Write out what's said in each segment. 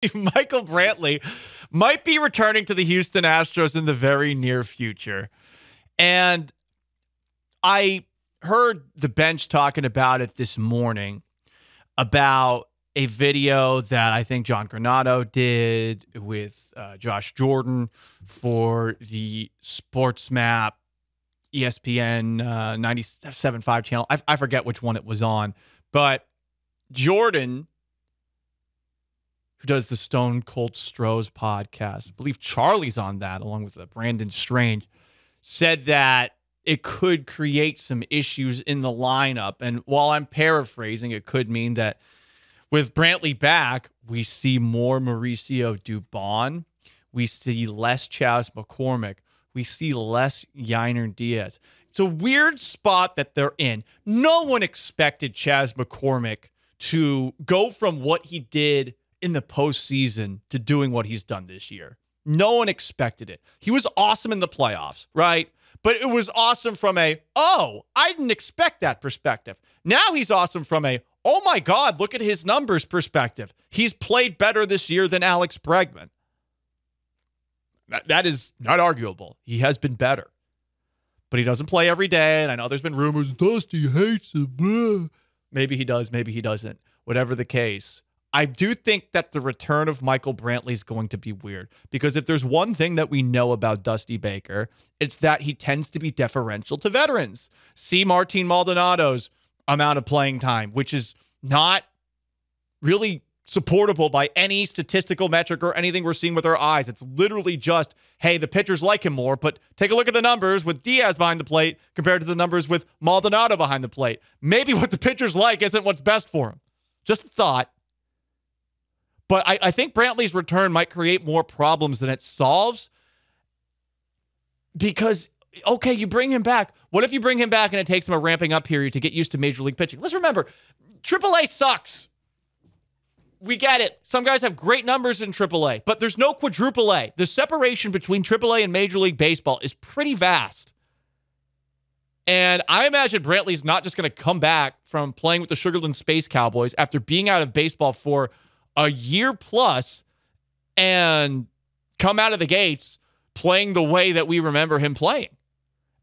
Michael Brantley might be returning to the Houston Astros in the very near future. And I heard the bench talking about it this morning about a video that I think John Granato did with uh, Josh Jordan for the Sports Map ESPN uh, 97.5 channel. I, I forget which one it was on, but Jordan, who does the Stone Cold Stros podcast, I believe Charlie's on that along with uh, Brandon Strange, said that it could create some issues in the lineup. And while I'm paraphrasing, it could mean that with Brantley back, we see more Mauricio Dubon. We see less Chas McCormick. We see less Yainer Diaz. It's a weird spot that they're in. No one expected Chas McCormick to go from what he did in the postseason to doing what he's done this year. No one expected it. He was awesome in the playoffs, right? But it was awesome from a, oh, I didn't expect that perspective. Now he's awesome from a, oh my God, look at his numbers perspective. He's played better this year than Alex Bregman. That, that is not arguable. He has been better. But he doesn't play every day. And I know there's been rumors Dusty hates him. Blah. Maybe he does, maybe he doesn't. Whatever the case. I do think that the return of Michael Brantley is going to be weird because if there's one thing that we know about Dusty Baker, it's that he tends to be deferential to veterans. See Martin Maldonado's amount of playing time, which is not really supportable by any statistical metric or anything we're seeing with our eyes. It's literally just, hey, the pitchers like him more, but take a look at the numbers with Diaz behind the plate compared to the numbers with Maldonado behind the plate. Maybe what the pitchers like isn't what's best for him. Just a thought. But I, I think Brantley's return might create more problems than it solves because okay, you bring him back. What if you bring him back and it takes him a ramping up period to get used to major league pitching? Let's remember, AAA sucks. We get it. Some guys have great numbers in AAA, but there's no quadruple A. The separation between AAA and Major League Baseball is pretty vast. And I imagine Brantley's not just going to come back from playing with the Sugarland Space Cowboys after being out of baseball for a year plus and come out of the gates playing the way that we remember him playing.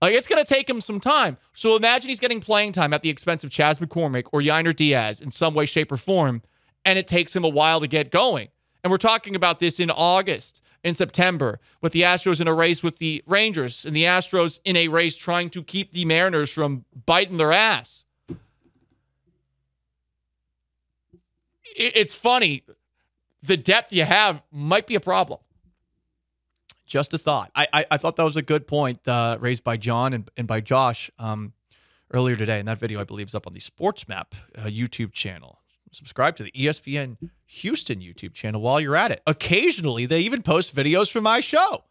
Like it's going to take him some time. So imagine he's getting playing time at the expense of Chas McCormick or Yainer Diaz in some way, shape, or form, and it takes him a while to get going. And we're talking about this in August, in September, with the Astros in a race with the Rangers, and the Astros in a race trying to keep the Mariners from biting their ass. It's funny. The depth you have might be a problem. Just a thought. I I, I thought that was a good point uh, raised by John and, and by Josh um, earlier today. And that video, I believe, is up on the Sports Map uh, YouTube channel. Subscribe to the ESPN Houston YouTube channel while you're at it. Occasionally, they even post videos from my show.